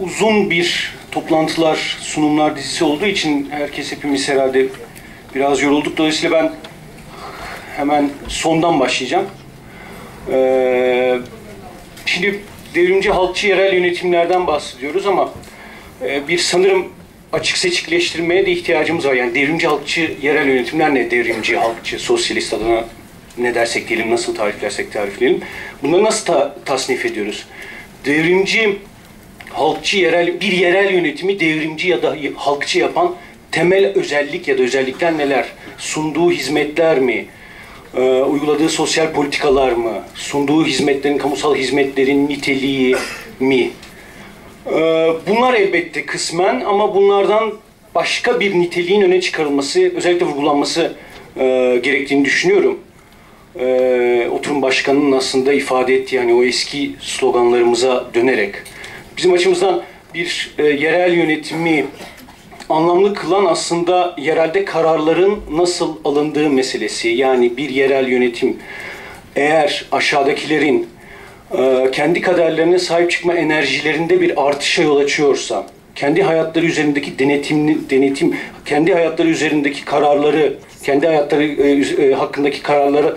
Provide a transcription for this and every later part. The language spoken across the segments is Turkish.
uzun bir toplantılar, sunumlar dizisi olduğu için herkes hepimiz herhalde biraz yorulduk. Dolayısıyla ben hemen sondan başlayacağım. Ee, şimdi devrimci halkçı yerel yönetimlerden bahsediyoruz ama e, bir sanırım açık seçikleştirmeye de ihtiyacımız var. Yani devrimci halkçı yerel yönetimler ne? Devrimci halkçı, sosyalist adına ne dersek diyelim, nasıl tariflersek tarifleyelim. Bunları nasıl ta- tasnif ediyoruz? Devrimci halkçı yerel bir yerel yönetimi devrimci ya da halkçı yapan temel özellik ya da özellikler neler? Sunduğu hizmetler mi? Ee, uyguladığı sosyal politikalar mı? Sunduğu hizmetlerin, kamusal hizmetlerin niteliği mi? Ee, bunlar elbette kısmen ama bunlardan başka bir niteliğin öne çıkarılması, özellikle vurgulanması e, gerektiğini düşünüyorum. Ee, oturum başkanının aslında ifade ettiği yani o eski sloganlarımıza dönerek bizim açımızdan bir e, yerel yönetimi anlamlı kılan aslında yerelde kararların nasıl alındığı meselesi. Yani bir yerel yönetim eğer aşağıdakilerin e, kendi kaderlerine sahip çıkma enerjilerinde bir artışa yol açıyorsa, kendi hayatları üzerindeki denetim, denetim kendi hayatları üzerindeki kararları, kendi hayatları e, e, hakkındaki kararları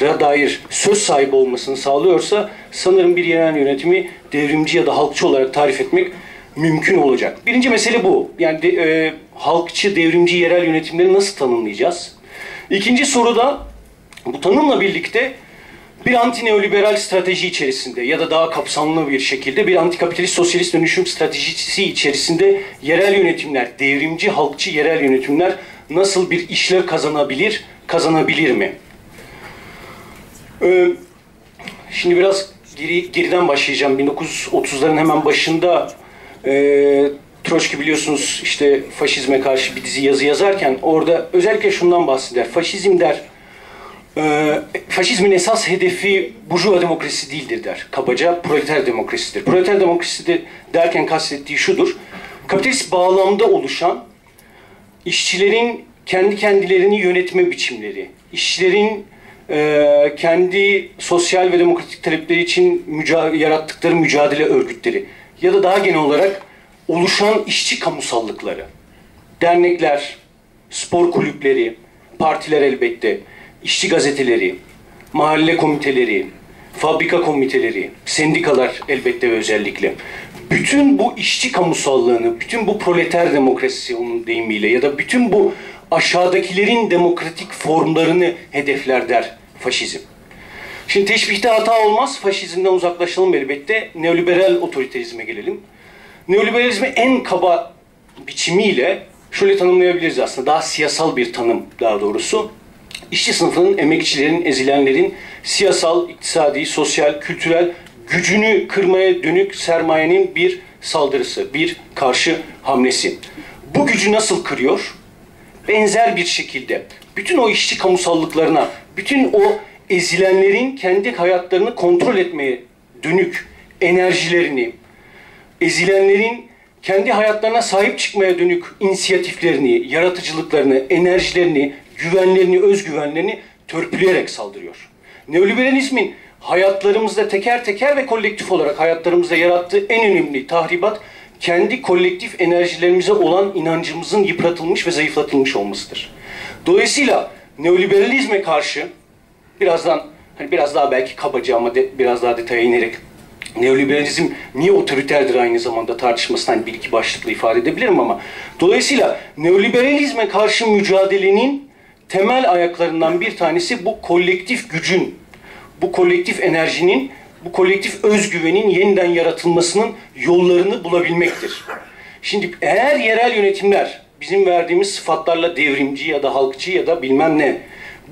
dair söz sahibi olmasını sağlıyorsa sanırım bir yerel yönetimi devrimci ya da halkçı olarak tarif etmek mümkün olacak. Birinci mesele bu. Yani de, e, halkçı, devrimci yerel yönetimleri nasıl tanımlayacağız? İkinci soru da bu tanımla birlikte bir anti neoliberal strateji içerisinde ya da daha kapsamlı bir şekilde bir antikapitalist sosyalist dönüşüm stratejisi içerisinde yerel yönetimler, devrimci halkçı yerel yönetimler nasıl bir işlev kazanabilir, kazanabilir mi? Ee, şimdi biraz geri, geriden başlayacağım. 1930'ların hemen başında e, Troçki biliyorsunuz işte faşizme karşı bir dizi yazı yazarken orada özellikle şundan bahseder. Faşizm der, e, faşizmin esas hedefi burjuva demokrasisi değildir der. Kabaca proleter demokrasidir. Proleter demokrasi de derken kastettiği şudur. Kapitalist bağlamda oluşan işçilerin kendi kendilerini yönetme biçimleri, işçilerin e, kendi sosyal ve demokratik talepleri için müca- yarattıkları mücadele örgütleri ya da daha genel olarak oluşan işçi kamusallıkları, dernekler, spor kulüpleri, partiler elbette, işçi gazeteleri, mahalle komiteleri, fabrika komiteleri, sendikalar elbette ve özellikle. Bütün bu işçi kamusallığını, bütün bu proleter demokrasisi onun deyimiyle ya da bütün bu aşağıdakilerin demokratik formlarını hedefler der faşizm. Şimdi teşbihte hata olmaz. Faşizmden uzaklaşalım elbette. Neoliberal otoriterizme gelelim. Neoliberalizmi en kaba biçimiyle şöyle tanımlayabiliriz aslında. Daha siyasal bir tanım daha doğrusu. İşçi sınıfının, emekçilerin, ezilenlerin siyasal, iktisadi, sosyal, kültürel gücünü kırmaya dönük sermayenin bir saldırısı, bir karşı hamlesi. Bu gücü nasıl kırıyor? Benzer bir şekilde bütün o işçi kamusallıklarına, bütün o ezilenlerin kendi hayatlarını kontrol etmeye dönük enerjilerini, ezilenlerin kendi hayatlarına sahip çıkmaya dönük inisiyatiflerini, yaratıcılıklarını, enerjilerini, güvenlerini, özgüvenlerini törpüleyerek saldırıyor. Neoliberalizmin hayatlarımızda teker teker ve kolektif olarak hayatlarımızda yarattığı en önemli tahribat kendi kolektif enerjilerimize olan inancımızın yıpratılmış ve zayıflatılmış olmasıdır. Dolayısıyla neoliberalizme karşı birazdan hani biraz daha belki kabaca ama de, biraz daha detaya inerek neoliberalizm niye otoriterdir aynı zamanda tartışmasını hani bir iki başlıkla ifade edebilirim ama dolayısıyla neoliberalizme karşı mücadelenin temel ayaklarından bir tanesi bu kolektif gücün, bu kolektif enerjinin, bu kolektif özgüvenin yeniden yaratılmasının yollarını bulabilmektir. Şimdi eğer yerel yönetimler bizim verdiğimiz sıfatlarla devrimci ya da halkçı ya da bilmem ne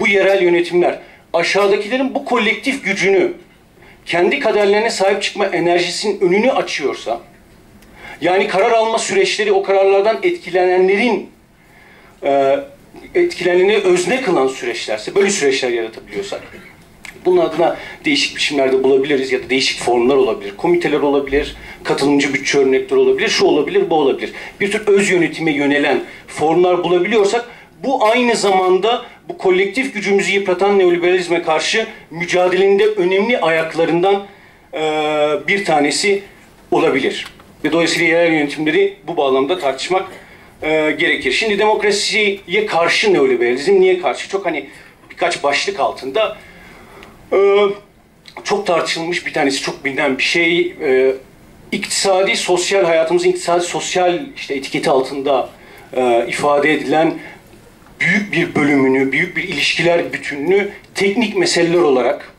bu yerel yönetimler aşağıdakilerin bu kolektif gücünü kendi kaderlerine sahip çıkma enerjisinin önünü açıyorsa yani karar alma süreçleri o kararlardan etkilenenlerin e, etkileneni özne kılan süreçlerse böyle süreçler yaratabiliyorsak bunun adına değişik biçimlerde bulabiliriz ya da değişik formlar olabilir. Komiteler olabilir, katılımcı bütçe örnekleri olabilir, şu olabilir, bu olabilir. Bir tür öz yönetime yönelen formlar bulabiliyorsak bu aynı zamanda bu kolektif gücümüzü yıpratan neoliberalizme karşı mücadelenin de önemli ayaklarından e, bir tanesi olabilir. ve dolayısıyla yerel yönetimleri bu bağlamda tartışmak e, gerekir. Şimdi demokrasiye karşı neoliberalizm niye karşı? Çok hani birkaç başlık altında e, çok tartışılmış bir tanesi, çok bilinen bir şey. E, iktisadi, sosyal hayatımızın iktisadi, sosyal işte etiketi altında e, ifade edilen büyük bir bölümünü, büyük bir ilişkiler bütününü teknik meseleler olarak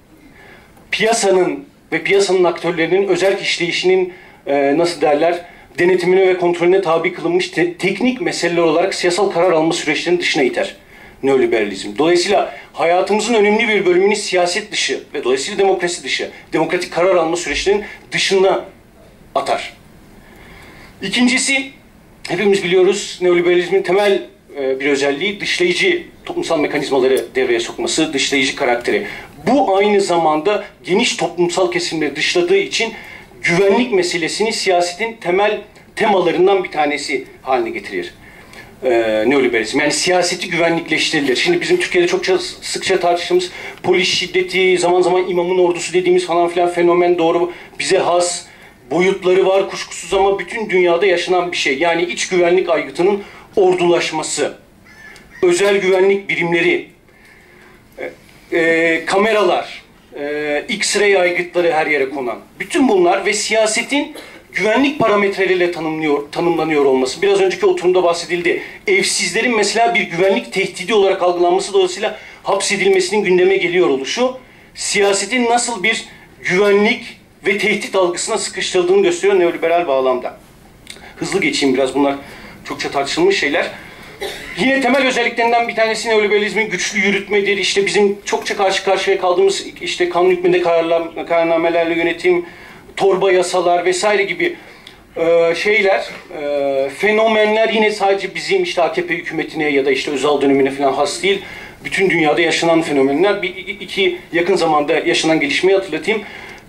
piyasanın ve piyasanın aktörlerinin özel işleyişinin e, nasıl derler denetimine ve kontrolüne tabi kılınmış te- teknik meseleler olarak siyasal karar alma süreçlerinin dışına iter neoliberalizm. Dolayısıyla hayatımızın önemli bir bölümünü siyaset dışı ve dolayısıyla demokrasi dışı, demokratik karar alma süreçlerinin dışına atar. İkincisi, hepimiz biliyoruz neoliberalizmin temel e, bir özelliği dışlayıcı toplumsal mekanizmaları devreye sokması, dışlayıcı karakteri. Bu aynı zamanda geniş toplumsal kesimleri dışladığı için güvenlik meselesini siyasetin temel temalarından bir tanesi haline getirir. Ee, neoliberalizm. Yani siyaseti güvenlikleştirilir. Şimdi bizim Türkiye'de çokça sıkça tartıştığımız polis şiddeti, zaman zaman imamın ordusu dediğimiz falan filan fenomen doğru bize has boyutları var kuşkusuz ama bütün dünyada yaşanan bir şey. Yani iç güvenlik aygıtının ordulaşması, özel güvenlik birimleri, e, e, kameralar, e, X-ray aygıtları her yere konan. Bütün bunlar ve siyasetin güvenlik parametreleriyle tanımlıyor, tanımlanıyor olması. Biraz önceki oturumda bahsedildi. Evsizlerin mesela bir güvenlik tehdidi olarak algılanması dolayısıyla hapsedilmesinin gündeme geliyor oluşu. Siyasetin nasıl bir güvenlik ve tehdit algısına sıkıştırıldığını gösteriyor neoliberal bağlamda. Hızlı geçeyim biraz bunlar çokça tartışılmış şeyler. Yine temel özelliklerinden bir tanesi neoliberalizmin güçlü yürütmedir. İşte bizim çokça karşı karşıya kaldığımız işte kanun hükmünde kararnamelerle yönetim, torba yasalar vesaire gibi e, şeyler, e, fenomenler yine sadece bizim işte AKP hükümetine ya da işte Özal dönemine falan has değil. Bütün dünyada yaşanan fenomenler. Bir, iki yakın zamanda yaşanan gelişmeyi hatırlatayım.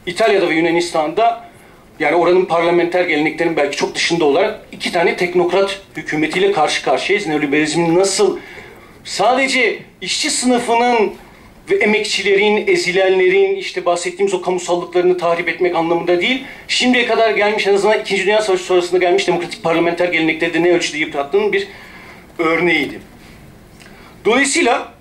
İtalya'da ve Yunanistan'da yani oranın parlamenter geleneklerin belki çok dışında olarak iki tane teknokrat hükümetiyle karşı karşıyayız. Neoliberalizmin nasıl sadece işçi sınıfının ve emekçilerin, ezilenlerin, işte bahsettiğimiz o kamusallıklarını tahrip etmek anlamında değil, şimdiye kadar gelmiş, en azından İkinci Dünya Savaşı sonrasında gelmiş demokratik parlamenter gelenekleri ne ölçüde yıprattığının bir örneğiydi. Dolayısıyla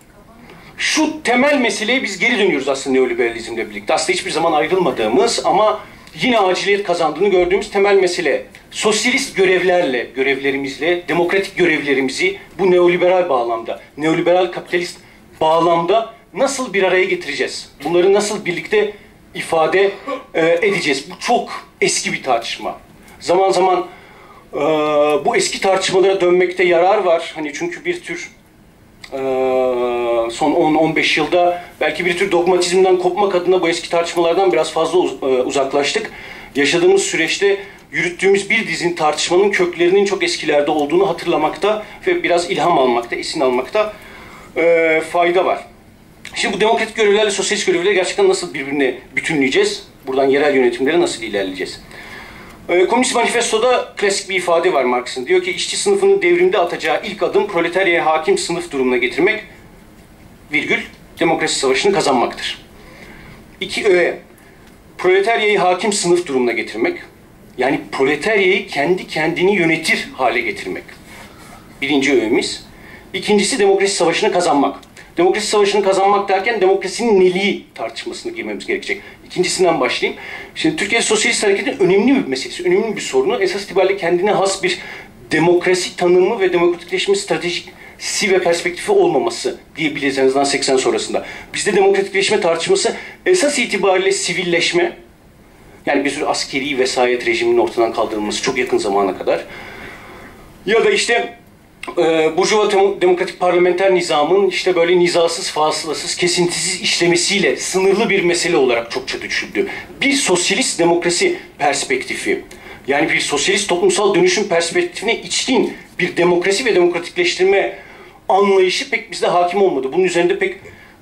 şu temel meseleye biz geri dönüyoruz aslında neoliberalizmle birlikte. Aslında hiçbir zaman ayrılmadığımız ama yine aciliyet kazandığını gördüğümüz temel mesele. Sosyalist görevlerle, görevlerimizle, demokratik görevlerimizi bu neoliberal bağlamda, neoliberal kapitalist bağlamda nasıl bir araya getireceğiz? Bunları nasıl birlikte ifade e, edeceğiz? Bu çok eski bir tartışma. Zaman zaman e, bu eski tartışmalara dönmekte yarar var. Hani çünkü bir tür e, son 10-15 yılda belki bir tür dogmatizmden kopmak adına bu eski tartışmalardan biraz fazla uz- e, uzaklaştık. Yaşadığımız süreçte yürüttüğümüz bir dizin tartışmanın köklerinin çok eskilerde olduğunu hatırlamakta ve biraz ilham almakta, esin almakta e, fayda var. Şimdi bu demokratik görevlerle sosyalist görevleri gerçekten nasıl birbirine bütünleyeceğiz? Buradan yerel yönetimlere nasıl ilerleyeceğiz? Ee, Komünist Manifesto'da klasik bir ifade var Marx'ın. Diyor ki işçi sınıfının devrimde atacağı ilk adım proletaryaya hakim sınıf durumuna getirmek, virgül, demokrasi savaşını kazanmaktır. İki öğe, proletaryayı hakim sınıf durumuna getirmek, yani proletaryayı kendi kendini yönetir hale getirmek. Birinci öğemiz. İkincisi demokrasi savaşını kazanmak. Demokrasi savaşını kazanmak derken demokrasinin neliği tartışmasına girmemiz gerekecek. İkincisinden başlayayım. Şimdi Türkiye Sosyalist Hareketi'nin önemli bir meselesi, önemli bir sorunu. Esas itibariyle kendine has bir demokrasi tanımı ve demokratikleşme stratejisi ve perspektifi olmaması diyebiliriz en azından 80 sonrasında. Bizde demokratikleşme tartışması esas itibariyle sivilleşme, yani bir sürü askeri vesayet rejiminin ortadan kaldırılması çok yakın zamana kadar. Ya da işte e, Burjuva Dem- Demokratik Parlamenter Nizamın işte böyle nizasız, fasılasız, kesintisiz işlemesiyle sınırlı bir mesele olarak çokça düşüldü. Bir sosyalist demokrasi perspektifi, yani bir sosyalist toplumsal dönüşüm perspektifine içkin bir demokrasi ve demokratikleştirme anlayışı pek bizde hakim olmadı. Bunun üzerinde pek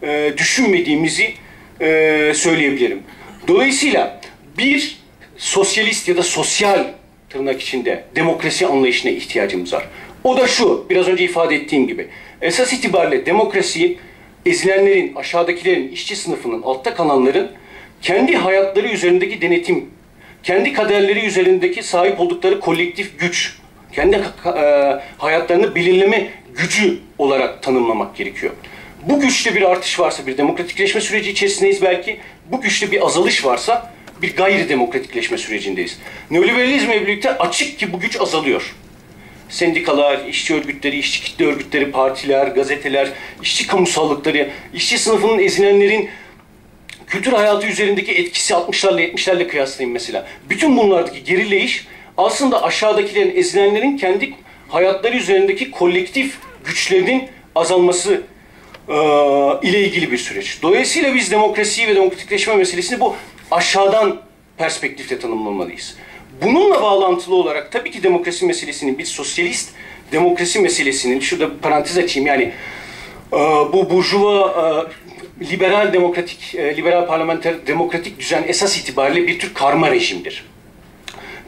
e, düşünmediğimizi e, söyleyebilirim. Dolayısıyla bir sosyalist ya da sosyal tırnak içinde demokrasi anlayışına ihtiyacımız var. O da şu, biraz önce ifade ettiğim gibi. Esas itibariyle demokrasiyi ezilenlerin, aşağıdakilerin, işçi sınıfının, altta kalanların kendi hayatları üzerindeki denetim, kendi kaderleri üzerindeki sahip oldukları kolektif güç, kendi e, hayatlarını belirleme gücü olarak tanımlamak gerekiyor. Bu güçte bir artış varsa, bir demokratikleşme süreci içerisindeyiz belki, bu güçte bir azalış varsa bir gayri demokratikleşme sürecindeyiz. Neoliberalizmle birlikte açık ki bu güç azalıyor. Sendikalar, işçi örgütleri, işçi kitle örgütleri, partiler, gazeteler, işçi kamusallıkları, işçi sınıfının ezilenlerin kültür hayatı üzerindeki etkisi 60'larla 70'lerle kıyaslayın mesela. Bütün bunlardaki gerileyiş aslında aşağıdakilerin, ezilenlerin kendi hayatları üzerindeki kolektif güçlerinin azalması e, ile ilgili bir süreç. Dolayısıyla biz demokrasiyi ve demokratikleşme meselesini bu aşağıdan perspektifte tanımlamalıyız. Bununla bağlantılı olarak tabii ki demokrasi meselesinin bir sosyalist demokrasi meselesinin, şurada parantez açayım yani e, bu burjuva e, liberal demokratik, e, liberal parlamenter demokratik düzen esas itibariyle bir tür karma rejimdir.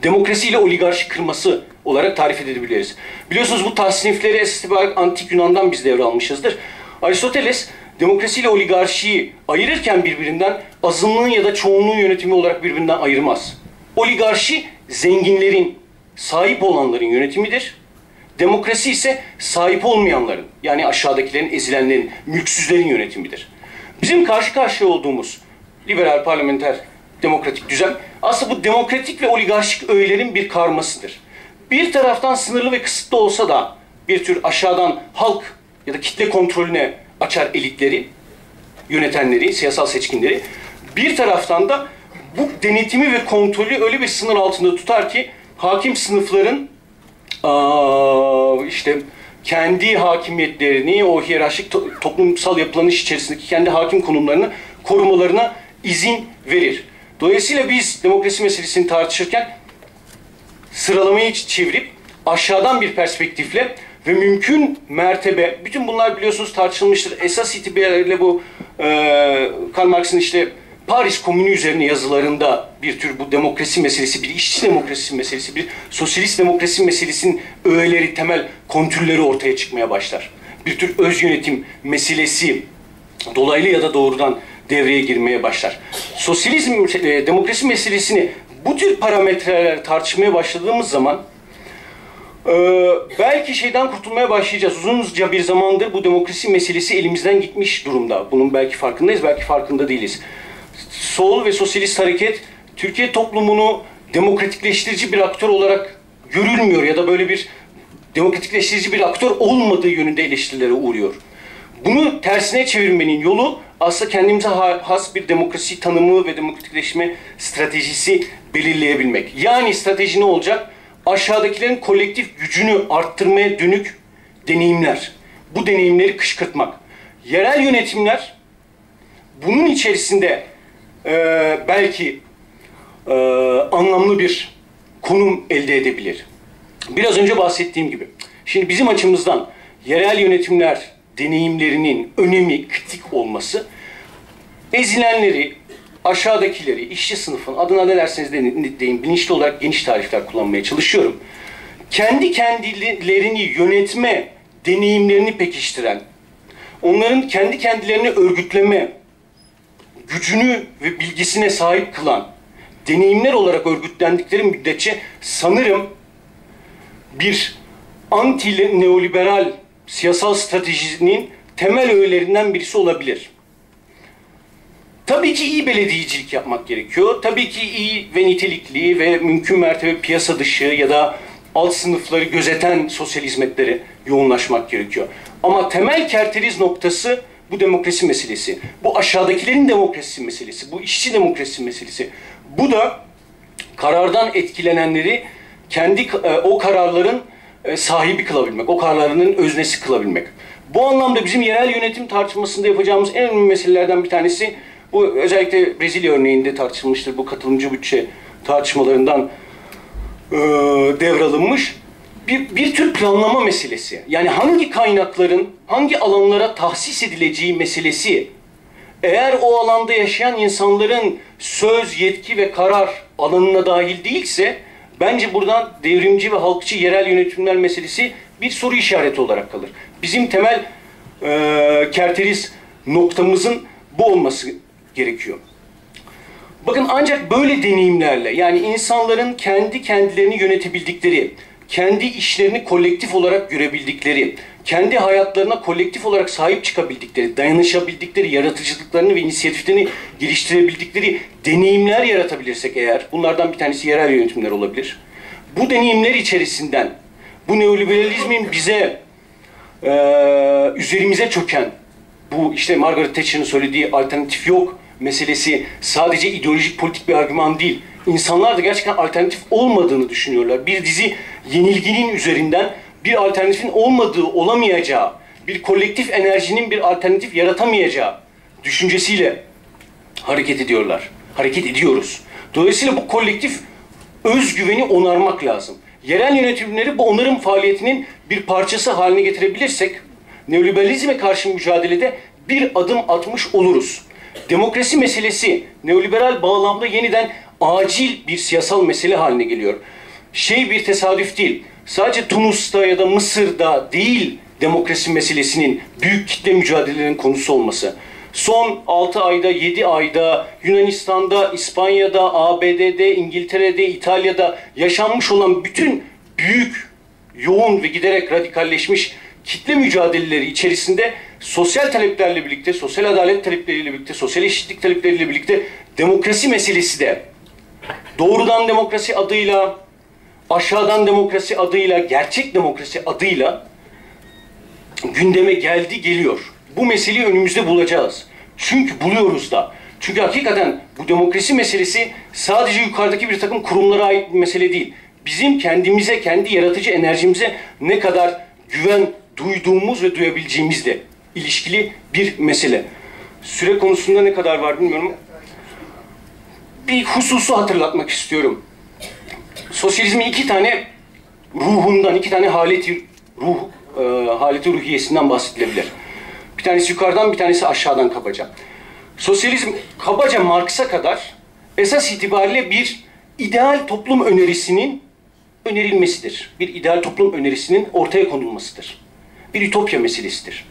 Demokrasi ile oligarşi kırması olarak tarif edebiliriz. Biliyorsunuz bu tasnifleri esas itibariyle antik Yunan'dan biz devralmışızdır. Aristoteles demokrasi ile oligarşiyi ayırırken birbirinden azınlığın ya da çoğunluğun yönetimi olarak birbirinden ayırmaz. Oligarşi zenginlerin, sahip olanların yönetimidir. Demokrasi ise sahip olmayanların, yani aşağıdakilerin, ezilenlerin, mülksüzlerin yönetimidir. Bizim karşı karşıya olduğumuz liberal parlamenter demokratik düzen aslında bu demokratik ve oligarşik öğelerin bir karmasıdır. Bir taraftan sınırlı ve kısıtlı olsa da bir tür aşağıdan halk ya da kitle kontrolüne açar elitleri, yönetenleri, siyasal seçkinleri. Bir taraftan da bu denetimi ve kontrolü öyle bir sınır altında tutar ki hakim sınıfların işte kendi hakimiyetlerini, o hiyerarşik to toplumsal yapılanış içerisindeki kendi hakim konumlarını korumalarına izin verir. Dolayısıyla biz demokrasi meselesini tartışırken sıralamayı çevirip aşağıdan bir perspektifle ve mümkün mertebe, bütün bunlar biliyorsunuz tartışılmıştır. Esas itibariyle bu e, Karl Marx'ın işte Paris Komünü üzerine yazılarında bir tür bu demokrasi meselesi, bir işçi demokrasi meselesi, bir sosyalist demokrasi meselesinin öğeleri, temel kontürleri ortaya çıkmaya başlar. Bir tür öz yönetim meselesi dolaylı ya da doğrudan devreye girmeye başlar. Sosyalizm, e, demokrasi meselesini bu tür parametreler tartışmaya başladığımız zaman e, belki şeyden kurtulmaya başlayacağız. Uzunca bir zamandır bu demokrasi meselesi elimizden gitmiş durumda. Bunun belki farkındayız, belki farkında değiliz sol ve sosyalist hareket Türkiye toplumunu demokratikleştirici bir aktör olarak görülmüyor ya da böyle bir demokratikleştirici bir aktör olmadığı yönünde eleştirilere uğruyor. Bunu tersine çevirmenin yolu aslında kendimize has bir demokrasi tanımı ve demokratikleşme stratejisi belirleyebilmek. Yani strateji ne olacak? Aşağıdakilerin kolektif gücünü arttırmaya dönük deneyimler. Bu deneyimleri kışkırtmak. Yerel yönetimler bunun içerisinde e, belki e, anlamlı bir konum elde edebilir. Biraz önce bahsettiğim gibi. Şimdi bizim açımızdan yerel yönetimler deneyimlerinin önemi kritik olması ezilenleri, aşağıdakileri, işçi sınıfın adına ne derseniz deyin bilinçli olarak geniş tarifler kullanmaya çalışıyorum. Kendi kendilerini yönetme deneyimlerini pekiştiren, onların kendi kendilerini örgütleme, gücünü ve bilgisine sahip kılan deneyimler olarak örgütlendikleri müddetçe sanırım bir anti neoliberal siyasal stratejinin temel öğelerinden birisi olabilir. Tabii ki iyi belediyecilik yapmak gerekiyor. Tabii ki iyi ve nitelikli ve mümkün mertebe piyasa dışı ya da alt sınıfları gözeten sosyal hizmetleri yoğunlaşmak gerekiyor. Ama temel kerteriz noktası bu demokrasi meselesi. Bu aşağıdakilerin demokrasi meselesi. Bu işçi demokrasi meselesi. Bu da karardan etkilenenleri kendi e, o kararların e, sahibi kılabilmek, o kararlarının öznesi kılabilmek. Bu anlamda bizim yerel yönetim tartışmasında yapacağımız en önemli meselelerden bir tanesi bu özellikle Brezilya örneğinde tartışılmıştır. Bu katılımcı bütçe tartışmalarından e, devralınmış bir, bir tür planlama meselesi. Yani hangi kaynakların hangi alanlara tahsis edileceği meselesi eğer o alanda yaşayan insanların söz, yetki ve karar alanına dahil değilse bence buradan devrimci ve halkçı yerel yönetimler meselesi bir soru işareti olarak kalır. Bizim temel e, kerteriz noktamızın bu olması gerekiyor. Bakın ancak böyle deneyimlerle yani insanların kendi kendilerini yönetebildikleri, kendi işlerini kolektif olarak görebildikleri, kendi hayatlarına kolektif olarak sahip çıkabildikleri, dayanışabildikleri, yaratıcılıklarını ve inisiyatiflerini geliştirebildikleri deneyimler yaratabilirsek eğer, bunlardan bir tanesi yerel yönetimler olabilir. Bu deneyimler içerisinden bu neoliberalizmin bize e, üzerimize çöken bu işte Margaret Thatcher'ın söylediği alternatif yok meselesi sadece ideolojik politik bir argüman değil. İnsanlar da gerçekten alternatif olmadığını düşünüyorlar. Bir dizi yenilginin üzerinden bir alternatifin olmadığı, olamayacağı, bir kolektif enerjinin bir alternatif yaratamayacağı düşüncesiyle hareket ediyorlar. Hareket ediyoruz. Dolayısıyla bu kolektif özgüveni onarmak lazım. Yerel yönetimleri bu onarım faaliyetinin bir parçası haline getirebilirsek neoliberalizme karşı mücadelede bir adım atmış oluruz. Demokrasi meselesi neoliberal bağlamda yeniden acil bir siyasal mesele haline geliyor. Şey bir tesadüf değil. Sadece Tunus'ta ya da Mısır'da değil demokrasi meselesinin büyük kitle mücadelelerinin konusu olması. Son 6 ayda, 7 ayda Yunanistan'da, İspanya'da, ABD'de, İngiltere'de, İtalya'da yaşanmış olan bütün büyük, yoğun ve giderek radikalleşmiş kitle mücadeleleri içerisinde sosyal taleplerle birlikte, sosyal adalet talepleriyle birlikte, sosyal eşitlik talepleriyle birlikte demokrasi meselesi de doğrudan demokrasi adıyla, aşağıdan demokrasi adıyla, gerçek demokrasi adıyla gündeme geldi, geliyor. Bu meseleyi önümüzde bulacağız. Çünkü buluyoruz da. Çünkü hakikaten bu demokrasi meselesi sadece yukarıdaki bir takım kurumlara ait bir mesele değil. Bizim kendimize, kendi yaratıcı enerjimize ne kadar güven duyduğumuz ve duyabileceğimizle ilişkili bir mesele. Süre konusunda ne kadar var bilmiyorum. Bir hususu hatırlatmak istiyorum. Sosyalizmin iki tane ruhundan, iki tane haleti ruh e, haleti ruhiyesinden bahsedilebilir. Bir tanesi yukarıdan, bir tanesi aşağıdan kabaca. Sosyalizm kabaca Marx'a kadar esas itibariyle bir ideal toplum önerisinin önerilmesidir. Bir ideal toplum önerisinin ortaya konulmasıdır. Bir ütopya meselesidir.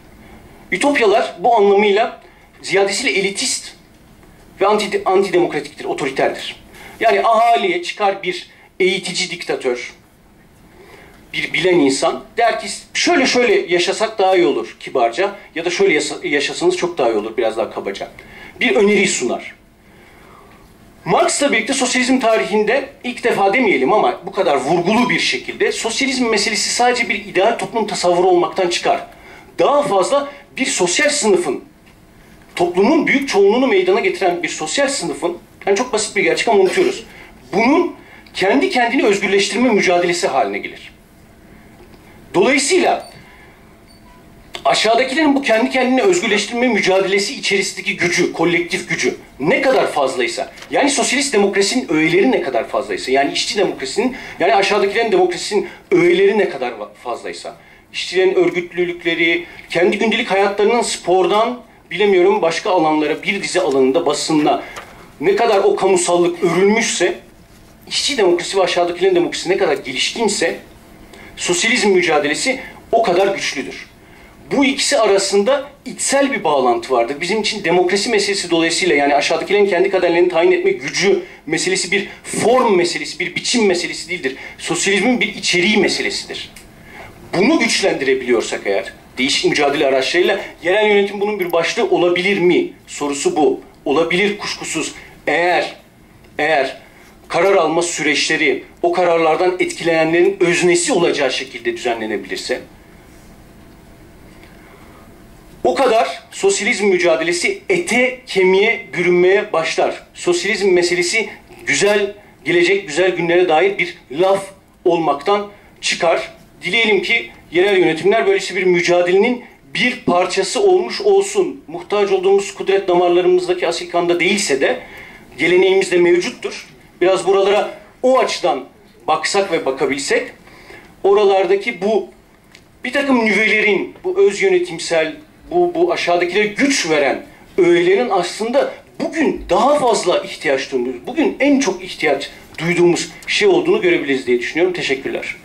Ütopyalar bu anlamıyla ziyadesiyle elitist ve anti, antidemokratiktir, otoriterdir. Yani ahaliye çıkar bir eğitici diktatör, bir bilen insan der ki şöyle şöyle yaşasak daha iyi olur kibarca ya da şöyle yaşasanız çok daha iyi olur biraz daha kabaca. Bir öneri sunar. Marx'la birlikte sosyalizm tarihinde ilk defa demeyelim ama bu kadar vurgulu bir şekilde sosyalizm meselesi sadece bir ideal toplum tasavvuru olmaktan çıkar. Daha fazla bir sosyal sınıfın, toplumun büyük çoğunluğunu meydana getiren bir sosyal sınıfın, yani çok basit bir gerçek ama unutuyoruz. Bunun kendi kendini özgürleştirme mücadelesi haline gelir. Dolayısıyla aşağıdakilerin bu kendi kendini özgürleştirme mücadelesi içerisindeki gücü, kolektif gücü ne kadar fazlaysa, yani sosyalist demokrasinin öğeleri ne kadar fazlaysa, yani işçi demokrasinin, yani aşağıdakilerin demokrasinin öğeleri ne kadar fazlaysa, işçilerin örgütlülükleri, kendi gündelik hayatlarının spordan, bilemiyorum başka alanlara, bir dizi alanında, basında ne kadar o kamusallık örülmüşse, işçi demokrasi ve aşağıdakilerin demokrasi ne kadar gelişkinse, sosyalizm mücadelesi o kadar güçlüdür. Bu ikisi arasında içsel bir bağlantı vardır. Bizim için demokrasi meselesi dolayısıyla yani aşağıdakilerin kendi kaderlerini tayin etme gücü meselesi bir form meselesi, bir biçim meselesi değildir. Sosyalizmin bir içeriği meselesidir. Bunu güçlendirebiliyorsak eğer, değişik mücadele araçlarıyla yerel yönetim bunun bir başlığı olabilir mi? Sorusu bu. Olabilir kuşkusuz. Eğer, eğer karar alma süreçleri o kararlardan etkilenenlerin öznesi olacağı şekilde düzenlenebilirse, o kadar sosyalizm mücadelesi ete kemiğe bürünmeye başlar. Sosyalizm meselesi güzel gelecek, güzel günlere dair bir laf olmaktan çıkar. Dileyelim ki yerel yönetimler böylesi bir mücadelenin bir parçası olmuş olsun. Muhtaç olduğumuz kudret damarlarımızdaki asil kanda değilse de geleneğimizde mevcuttur. Biraz buralara o açıdan baksak ve bakabilsek oralardaki bu bir takım nüvelerin, bu öz yönetimsel, bu, bu aşağıdakilere güç veren öğelerin aslında bugün daha fazla ihtiyaç duyduğumuz, bugün en çok ihtiyaç duyduğumuz şey olduğunu görebiliriz diye düşünüyorum. Teşekkürler.